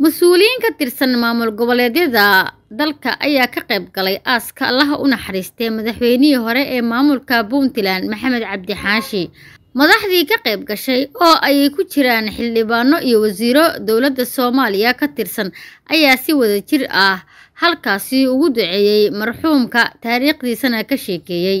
Mas'uuliyiin ka tirsan maamul goboleedyada dalka ayaa ka qayb galay aaska Allaha u naxariistay madaxweynihii hore ee maamulka Puntland Maxamed Cabdi Xaashi. Madaxdii ka qayb gashay oo ay ku jiraan xildhibaano iyo wasiiro dowladda Soomaaliya ka tirsan ayaa si wadajir ah halkaasi ugu duceeyay marxuumka taariikhdiisana ka sheekeeyay.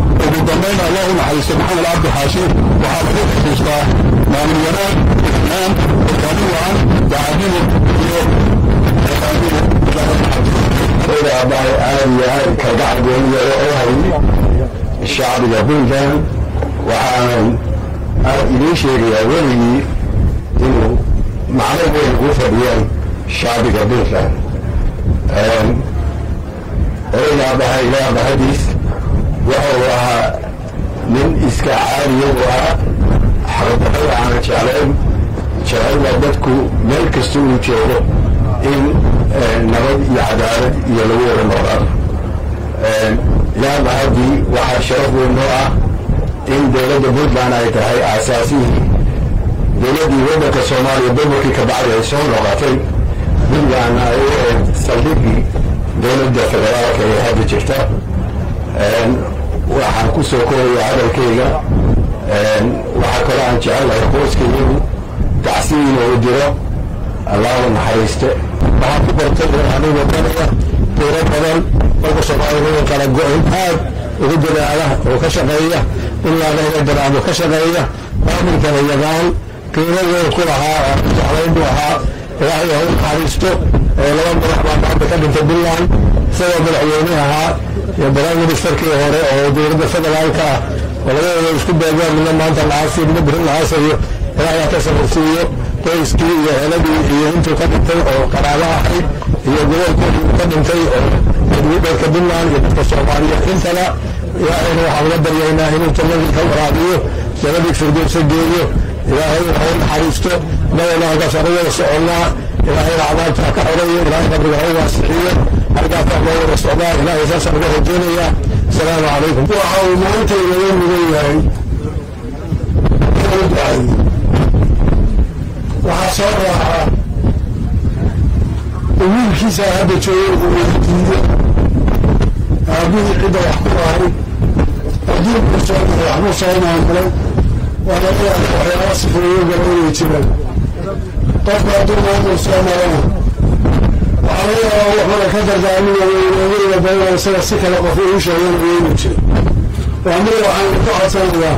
dambayn allah u naxariisto maxamed cabdi xaashi waxaa lagu xusuustaa maamul wanaag ifnaan hogaamin wacan daacadnimo iyo hogaamin ida aabbahay aad iyo aad kalgacalgeeliya oo hay shacbiga puntland waxaan aad idiin sheegayaa weligii inuu macno weyn ugu wuxuu ahaa nin iska caadiyagu ah. Xaqdarrada aana jeclayn jecelna dadku meel kasta uu joogo in nabad iyo cadaalad iyo lagu wada noolaado. Ilaa mahadii waxaa sharaf weyn noo ah in dowladda puntland ay tahay aasaasihii dowladdii waddanka soomaaliya gobolkii ka bacdi ay soo noqotay puntlandna ay u ahayd saldhiggii dowladda federaalka ee hadda jirta waxaan ku soo kooraya hadalkayga. Waxaa kaloo aan jecelahay qoyskaygu gacsigiina uu diro allahu naxariiste waxaan ku bartay anigu wadanaya tiro badan dalka soomaaliya kala go-in aad ugu dadaala oo ka shaqeeya in laanaga daraamo ka shaqeeya maamulkana yaqaan qiimo weyn ku lahaa oo jeclayn ahaa. Ilaahay ha u naxariisto laba madax baa maanta ka dhintay puntland isagoo madaxweyne ahaa iyo prime ministerkii hore oo dowladda federaalka ah. Oo labadooda isku beegaan midna maanta lacaasiyo midna birin lahaasayo ilaahay ha ka safarsiiyo qoyskii iyo heladii iyo intuu ka dhintay oo qaraabo ahayd iyo gobolkoodii ka dhintay oo dadka puntland iyo dadka soomaaliya. Intana ilaahayna waxaan uga baryaynaa inuu jannadii ka waraabiyo jannadii firdowsa geeyo. Ilaahay ha naxariisto nabana halkaas anu wada soconnaa ilaahayna cadaabta ha ka xoreeyo ilaahay qabriga ha waasiciyo halkaasa loo wada socdaa ilaahay saasaan uga rajaynayaa asalaamu calaykum. Waxa uu maanta inaga mudan yahay. Inuu dacayo waxaa soo raaca. Wiilkiisa hadda joogay uu weydiiyo. Aabihii cidda wax ku lahay adduunkuu soo waxbuu soo maamulay. Waana inaad waxyaaba sifeeyo gala inay jiraan qofka hadduu maamul soo marana waxaa laga yaabaa wuxuuna ka dardaarminayo inagaiga badan isaga si kale qof uu sheeganayo inuu jiro waa mida waxaanu ka codsanayaa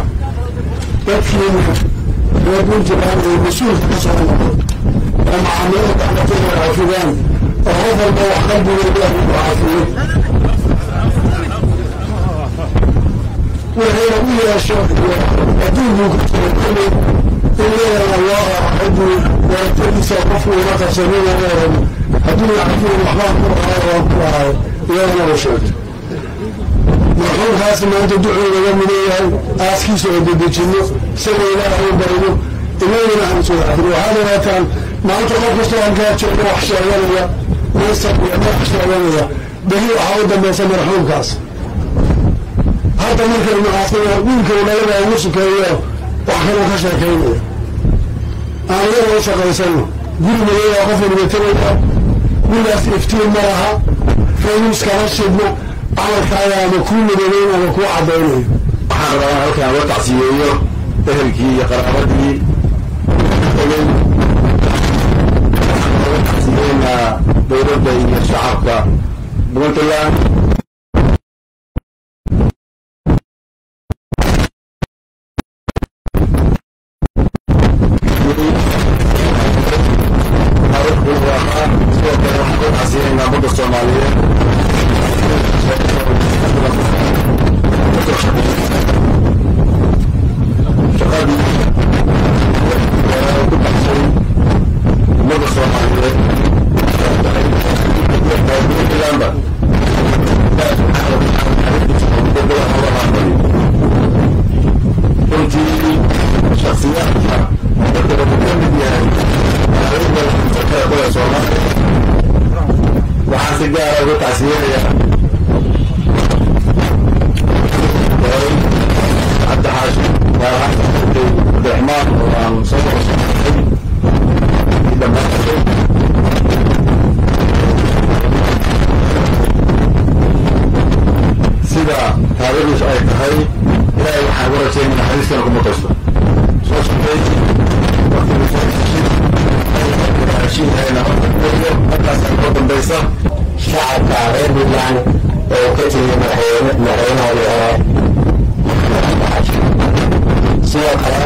dadkiina reer puntland ee mas'uulka ka soo noqday oo macaamilada dacmatada caafidaan oo qof walba wax qalbigooda ku caafiyo waxayna u yeesho iyo adduunkuu ku jiro kulli in leeyaha loo ciddii waratadiisa qofku uma qabsanina leeyahay hadduu cafiyo waxbaan ku lahayo waan ku lahayo iyadana u sheegto marxuumkaasi maanta ducuu naga mudan yahay aaskiisa oo dedejinno isaga ilaahay u barino inaguna aan soo cafino waxaad ogaataan maanta qof kastoo halkaa jooga wax sheeganaya meesar iyo wax sheeganaya beri waxaa u dambaysa marxuumkaas hadda markay macaasina wiilka dhalada ugu sukeeyo wax kaloo ka sheekaynaya aan iyada u shaqaysano guri madoyaa qof ilmatanaya gurigaas iftiin ma laha. Fayus kala shidno camalkaaga ama kuu madoobeyn ama kuu caddaynayo waxaan rabaa halkaan la tacsiyeeyo ehelkii iyo qaraabadii waxaan uga tacsiyeynaa dowladda iyo shacabka. Puntland marka taadadiisu ay tahay ilaahay waxaan uga rajaynaya xadiiskana kuma qasto soo dambaysa shacabka reer puntland oo ka tegay madaxweyne madaxweynaha sidoo kale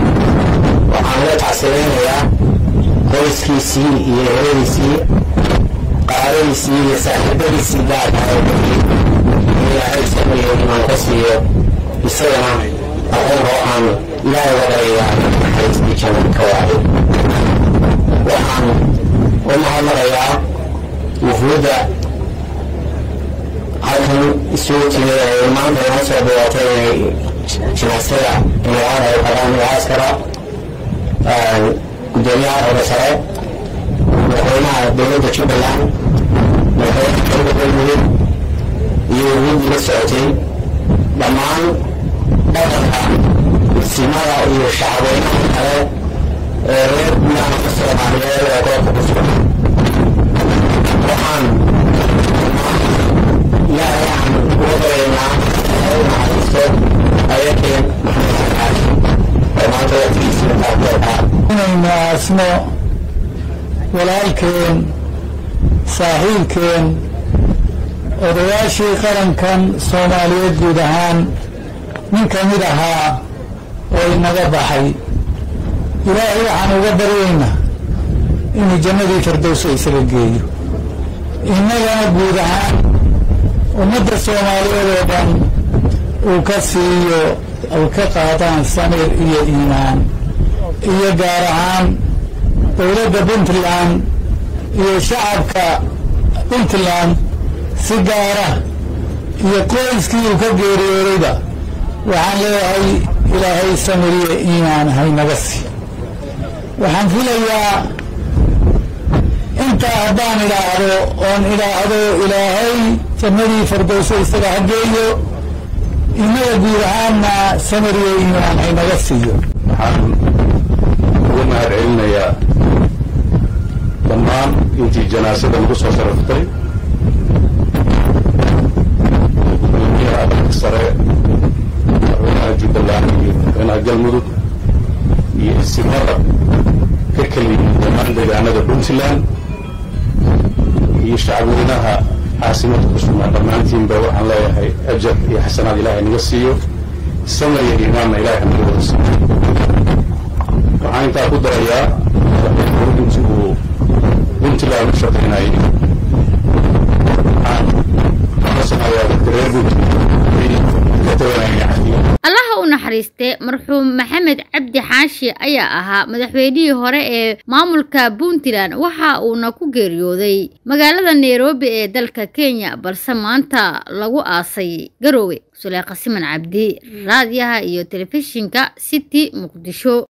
waxaan la tacsilaynayaa qoyskiisii iyo hooyadiisii qaadadiisii iyo saaxiibadiisii gaarka ilaahay sameeyo inaan ka siiyo isagana aqoon oo aan ilaahay wadagayaa naxariistii jannan ka waayo waxaan u mahadnaqayaa wufuudda halkan isugu timid ee maanta inoo soo bilootay inay jinaasada inaan ay qabaan mucaaskara gudoomiyaha hore sare madaxweynaha dowladda jubbaland madaxweynaha galmudug iyo wufuuddii la socotay dhammaan dhaqanka simada iyo shacabweynaha kale ee reer gudaha soomaaliyeed ee goobka ku sugan waxaan ilaahay aan uga baraynaa naxariisto ayakeen maxamed aasno walaalkeen saaxiibkeen odayaashii qarankan soomaaliyeed guud ahaan nin ka mid ahaa oo inaga baxay. Ilaahay waxaan uga baryaynaa inuu jannadii firdowsa isla geeyo. Innagana guud ahaan ummadda soomaaliyeed oo dhan uu ka siiyo ay ka qaadaan samir iyo iimaan iyo gaar ahaan dowladda puntland iyo shacabka puntland si gaara iyo qoyskii uu ka geeriyoodayba waxaan leeyahay ilaahay samir iyo iimaan haynaga sii. Waxaan filayaa intaa haddaan idhaahdo oon idhaahdo ilaahay jannadii firdowso isaga hageeyo innaga guud ahaanna samir iyo iimaan haynaga siiyo. Waxaan ugu mahad celinayaa dhammaan intii janaasada lagu soo sharaftay gudoomiyaha adanka sare madaxweynaha jubbaland iyo madaxweynaha galmudug iyo isimada ka kala yimid dhammaan deegaanada puntland iyo shacabweynaha caasimada ku sugnaa dhammaantiinba waxaan leeyahay ajar iyo xasanaad ilaahay naga siiyo samar iyo iimaanna ilaahay naga wada siiyo. Waxaan intaa ku darayaa intii uu puntland u shaqaynayay. Waxaan kasanayaa dadka reer puntland ay ka taganayeen xadiga allaha u naxariistee marxuum maxamed cabdi xaashi ayaa ahaa madaxweynihii hore ee maamulka puntland. Waxa uuna ku geeriyooday magaalada nairobi ee dalka kenya balse maanta lagu aasay garoowe suleeqa siman cabdi. Raadiyaha iyo telefishinka city muqdisho